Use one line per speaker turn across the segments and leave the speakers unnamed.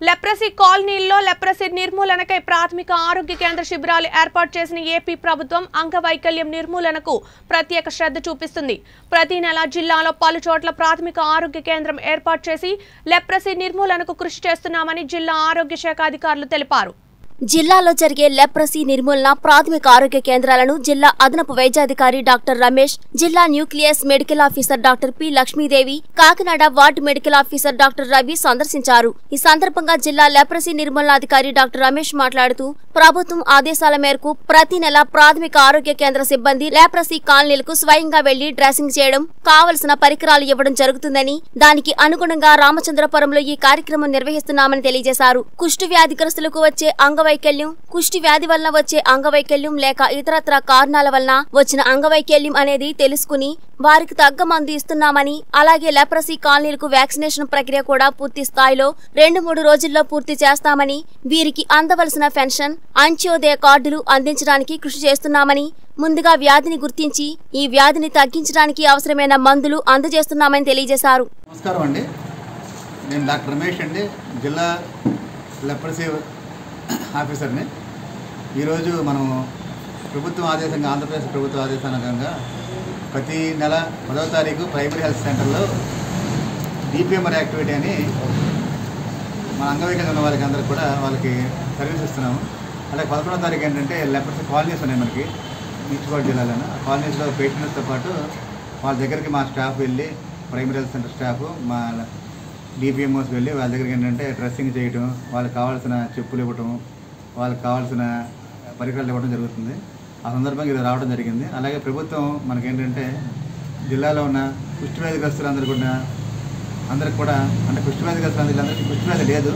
Leprosy కాలనీల్లో leprosy నిర్మూలనకై ప్రాథమిక ఆరోగ్య కేంద్ర శిబిరాలు ఏర్పాటు చేసిన ఏపీ ప్రభుత్వం అంగవైకల్యం నిర్మూలనకు ప్రత్యేక శ్రద్ధ చూపిస్తుంది. ప్రతి నెల జిల్లాలో పలు చోట్ల ప్రాథమిక ఆరోగ్య కేంద్రం ఏర్పాటు చేసి లెప్రసీ నిర్మూలనకు కృషి చేస్తున్నామని జిల్లా ఆరోగ్య శాఖ అధికారులు తెలిపారు.
జిల్లాలో జరిగే లెప్రసీ నిర్మూలన ప్రాథమిక ఆరోగ్య కేంద్రాలను జిల్లా అదనపు వైద్యాధికారి డాక్టర్ రమేష్ జిల్లా nucleus medical officer doctor P Lakshmidevi Kakinada ward medical officer doctor Ravi సందర్శించారు. ఈ సందర్భంగా జిల్లా లెప్రసీ నిర్మూలనాధికారి డాక్టర్ రమేష్ మాట్లాడుతూ ప్రభుత్వం ఆదేశాల మేరకు ప్రతి నెల ప్రాథమిక ఆరోగ్య కేంద్ర సిబ్బంది లెప్రసీ కాలనీలకు స్వయంగా వెళ్ళి డ్రెస్సింగ్ చేయడం కావలసిన పరికరాలు ఇవ్వడం జరుగుతుందని దానికి అనుగుణంగా రామచంద్రపురంలో ఈ కార్యక్రమం నిర్వహిస్తున్నామని తెలియజేశారు. కుష్టు వ్యాధిగ్రస్తులకు వచ్చే అంగ అంగవైకల్యం కుష్టి వ్యాధి వలన వచ్చే అంగవైకల్యం లేక ఇతరత్ర కారణాల వలన వచ్చిన అంగవైకల్యం అనేది తెలుసుకుని వారికి తగ్గ మందు ఇస్తున్నామని అలాగే లెప్రసీ కాలనీలకు వ్యాక్సినేషన్ ప్రక్రియ కూడా పూర్తి స్థాయిలో రెండు మూడు రోజుల్లో పూర్తి చేస్తామని వీరికి అందవలసిన పెన్షన్ అంత్యోదయ కార్డులు అందించడానికి కృషి చేస్తున్నామని ముందుగా వ్యాధిని గుర్తించి ఈ వ్యాధిని తగ్గించడానికి అవసరమైన మందులు అందజేస్తున్నామని తెలియజేశారు.
నమస్కారం అండి. నేను డాక్టర్ రమేష్ అండి. జిల్లా లెప్రసీ ఆఫీసర్ని. ఈరోజు మనం ప్రభుత్వం ఆదేశంగా ఆంధ్రప్రదేశ్ ప్రభుత్వ ఆదేశానుగంగా ప్రతి నెల పదవ తారీఖు ప్రైమరీ హెల్త్ సెంటర్లో డిపిఎంఆర్ యాక్టివిటీ అని మన అంగవైకల్యం ఉన్న వాళ్ళకి అందరికి కూడా వాళ్ళకి సర్వీస్ ఇస్తున్నాము. అలాగే పదకొండవ తారీఖు ఏంటంటే లెపర్స్ కాలనీస్ ఉన్నాయి మనకి ఈచ్గోడ్ జిల్లాలోనే. ఆ కాలనీస్లో పేషెంట్స్తో పాటు వాళ్ళ దగ్గరికి మా స్టాఫ్ వెళ్ళి ప్రైమరీ హెల్త్ సెంటర్ స్టాఫ్ మా డిపిఎంఓస్ వెళ్ళి వాళ్ళ దగ్గరికి ఏంటంటే డ్రెస్సింగ్ చేయటం వాళ్ళకి కావాల్సిన చెప్పులు ఇవ్వటం వాళ్ళకి కావాల్సిన పరికరాలు ఇవ్వడం జరుగుతుంది. ఆ సందర్భంగా ఇది రావడం జరిగింది. అలాగే ప్రభుత్వం మనకేంటంటే జిల్లాలో ఉన్న కుష్టి వ్యాధిగ్రస్తులందరూ కూడా అందరికి కూడా అంటే కుష్టి వీళ్ళందరికీ కుష్ఠవ్యాధి లేదు.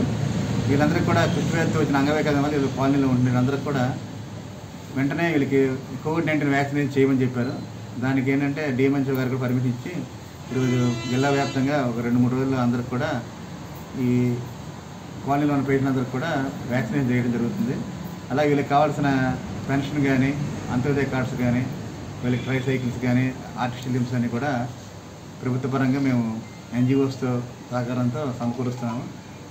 వీళ్ళందరికీ కూడా కుష్టి వచ్చిన అంగవైకల్యం వల్ల వీళ్ళు కాలనీలో ఉంటున్నారు అందరికి కూడా వెంటనే వీళ్ళకి కోవిడ్ నైన్టీన్ వ్యాక్సినేషన్ చేయమని చెప్పారు. దానికి ఏంటంటే డిఎంఎన్సీ గారు కూడా పర్మిషన్ ఇచ్చి ఈరోజు జిల్లా వ్యాప్తంగా ఒక రెండు మూడు రోజుల్లో అందరికి కూడా ఈ కాలనీలో ఉన్న పేషెంట్ అందరికి కూడా వ్యాక్సినేషన్ చేయడం జరుగుతుంది. అలాగే వీళ్ళకి కావాల్సిన పెన్షన్ కానీ అంత్యోదయ కార్డ్స్ కానీ వీళ్ళకి ట్రై సైకిల్స్ కానీ ఆర్టిస్టిల్ లిమ్స్ అని కూడా ప్రభుత్వ పరంగా మేము ఎన్జిఓస్తో సహకారంతో సమకూరుస్తున్నాము.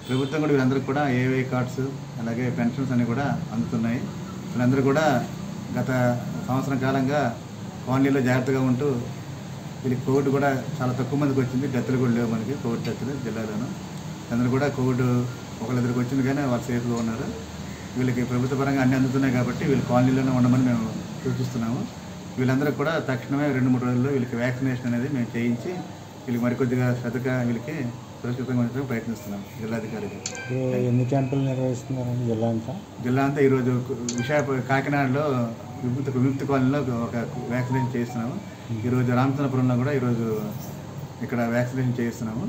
ప్రభుత్వం కూడా వీళ్ళందరికీ కూడా ఏవై కార్డ్స్ అలాగే పెన్షన్స్ అన్నీ కూడా అందుతున్నాయి. వీళ్ళందరూ కూడా గత సంవత్సరం కాలంగా కాలనీలో జాగ్రత్తగా ఉంటూ వీళ్ళకి కోవిడ్ కూడా చాలా తక్కువ మందికి వచ్చింది. డెత్తులు కూడా లేవు మనకి కోవిడ్ డెత్తులు జిల్లాలోనూ. అందరూ కూడా కోవిడ్ ఒకళ్ళిద్దరికి వచ్చింది కానీ వాళ్ళు సేఫ్గా ఉన్నారు. వీళ్ళకి ప్రభుత్వ పరంగా అన్ని అందుతున్నాయి కాబట్టి వీళ్ళు కాలనీలోనే ఉండమని మేము సూచిస్తున్నాము. వీళ్ళందరూ కూడా తక్షణమే రెండు మూడు రోజుల్లో వీళ్ళకి వ్యాక్సినేషన్ అనేది మేము చేయించి వీళ్ళకి మరికొద్దిగా శ్రద్ధగా వీళ్ళకి సురక్షితంగా ఉంచడానికి ప్రయత్నిస్తున్నాం జిల్లాధికారికి
ఎన్ని క్యాంపులు నిర్వహిస్తున్నారండి జిల్లా అంతా?
జిల్లా అంతా ఈరోజు విశాఖ కాకినాడలో విముక్తి విముక్తి కాలనీలో ఒక వ్యాక్సినేషన్ చేస్తున్నాము ఈరోజు రామచంద్రపురంలో కూడా ఈరోజు ఇక్కడ వ్యాక్సినేషన్ చేయిస్తున్నాము.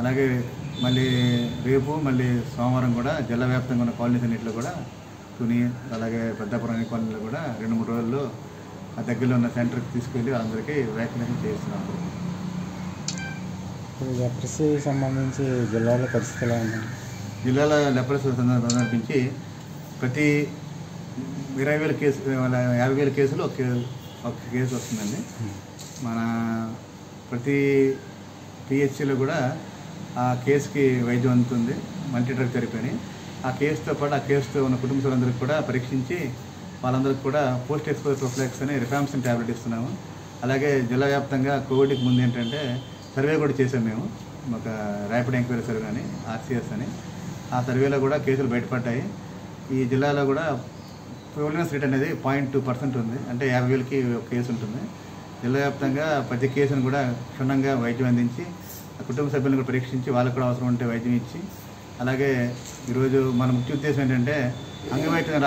అలాగే మళ్ళీ రేపు మళ్ళీ సోమవారం కూడా జిల్లా వ్యాప్తంగా ఉన్న కాలనీస్ అన్నింటిలో కూడా తుని అలాగే పెద్దాపురం కాలనీలో కూడా రెండు మూడు రోజుల్లో ఆ దగ్గరలో ఉన్న సెంటర్కి తీసుకెళ్ళి వాళ్ళందరికీ వ్యాక్సినేషన్
ఇప్పుడు లెప్రసీ సంబంధించి జిల్లాలో పరిస్థితి ఎలా ఉందండి
జిల్లాలో లెపరసీ సందర్భించి ప్రతి ఇరవై వేల కేసు యాభై వేల కేసులు ఒక ఒక కేసు వస్తుందండి. మన ప్రతి పిహెచ్సిలో కూడా ఆ కేసుకి వైద్యం అందుతుంది మల్టీ డ్రగ్ థెరపీ అని. ఆ కేసుతో పాటు ఆ కేసుతో ఉన్న కుటుంబ సభ్యులందరికీ కూడా పరీక్షించి వాళ్ళందరికీ కూడా పోస్ట్ ఎక్స్పోజ్ ప్రొఫ్లాక్స్ అని రిఫామ్సిన్ ట్యాబ్లెట్ ఇస్తున్నాము. అలాగే జిల్లా వ్యాప్తంగా కోవిడ్కి ముందు ఏంటంటే సర్వే కూడా చేసాం మేము ఒక ర్యాపిడ్ ఎంక్వైరీ సర్వే అని ఆర్సీఎస్ అని. ఆ సర్వేలో కూడా కేసులు బయటపడ్డాయి. ఈ జిల్లాలో కూడా ప్రివలెన్స్ రేట్ అనేది పాయింట్ టూ పర్సెంట్ ఉంది అంటే యాభై వేలకి ఒక కేసు ఉంటుంది. జిల్లా వ్యాప్తంగా ప్రతి కేసును కూడా క్షుణ్ణంగా వైద్యం అందించి కుటుంబ సభ్యులను కూడా పరీక్షించి వాళ్ళకు కూడా అవసరం ఉంటే వైద్యం ఇచ్చి అలాగే ఈరోజు మన ముఖ్య ఉద్దేశం ఏంటంటే అంగవైకల్యం